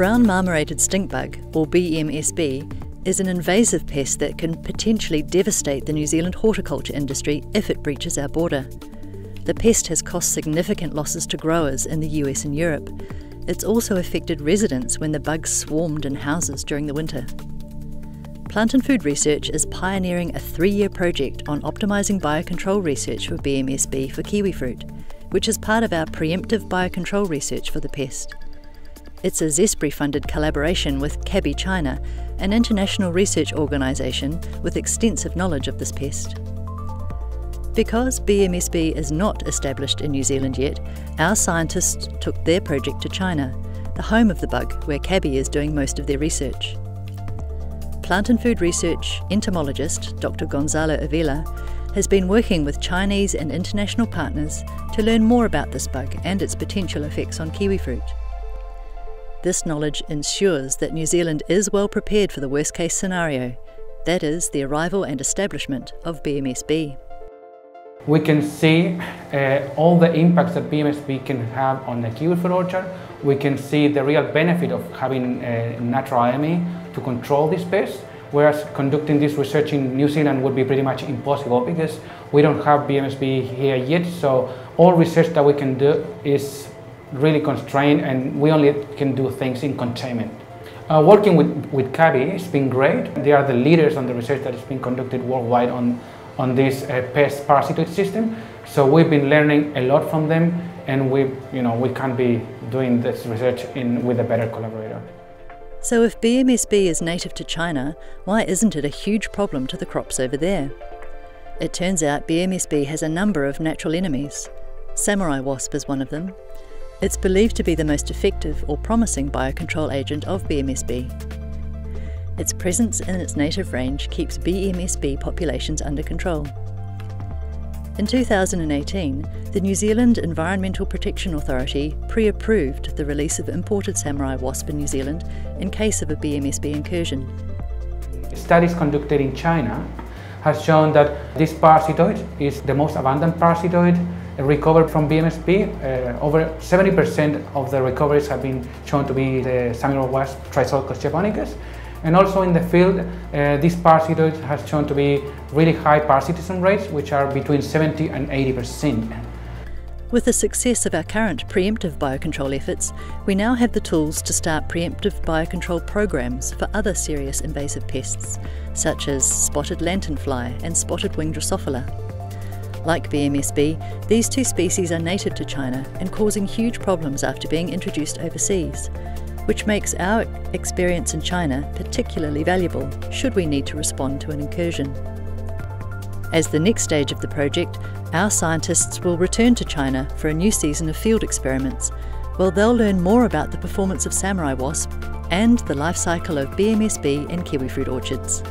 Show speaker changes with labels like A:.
A: brown marmorated stink bug, or BMSB, is an invasive pest that can potentially devastate the New Zealand horticulture industry if it breaches our border. The pest has caused significant losses to growers in the US and Europe. It's also affected residents when the bugs swarmed in houses during the winter. Plant and Food Research is pioneering a three year project on optimising biocontrol research for BMSB for kiwifruit, which is part of our preemptive biocontrol research for the pest. It's a Zespri funded collaboration with CABI China, an international research organisation with extensive knowledge of this pest. Because BMSB is not established in New Zealand yet, our scientists took their project to China, the home of the bug where CABI is doing most of their research. Plant and Food Research entomologist Dr. Gonzalo Avila has been working with Chinese and international partners to learn more about this bug and its potential effects on kiwifruit. This knowledge ensures that New Zealand is well prepared for the worst case scenario that is, the arrival and establishment of BMSB.
B: We can see uh, all the impacts that BMSB can have on the kiwifruit orchard. We can see the real benefit of having a uh, natural enemy to control this pest, whereas conducting this research in New Zealand would be pretty much impossible because we don't have BMSB here yet. So all research that we can do is really constrained and we only can do things in containment. Uh, working with, with CABI has been great. They are the leaders on the research that is being conducted worldwide on, on this uh, pest parasitoid system. So we've been learning a lot from them and we, you know, we can't be doing this research in, with a better collaborator.
A: So if BMSB is native to China, why isn't it a huge problem to the crops over there? It turns out BMSB has a number of natural enemies. Samurai wasp is one of them, it's believed to be the most effective or promising biocontrol agent of BMSB. Its presence in its native range keeps BMSB populations under control. In 2018, the New Zealand Environmental Protection Authority pre approved the release of imported samurai wasp in New Zealand in case of a BMSB incursion.
B: Studies conducted in China has shown that this parasitoid is the most abundant parasitoid recovered from BMSB. Uh, over 70% of the recoveries have been shown to be the Samurai wasp Trissolcus japonicus. And also in the field, uh, this parasitoid has shown to be really high parasitism rates, which are between 70 and 80%.
A: With the success of our current preemptive biocontrol efforts, we now have the tools to start preemptive biocontrol programs for other serious invasive pests, such as spotted lanternfly and spotted winged Drosophila. Like BMSB, these two species are native to China and causing huge problems after being introduced overseas, which makes our experience in China particularly valuable should we need to respond to an incursion. As the next stage of the project, our scientists will return to China for a new season of field experiments, where they'll learn more about the performance of samurai wasp and the life cycle of BMSB in kiwifruit orchards.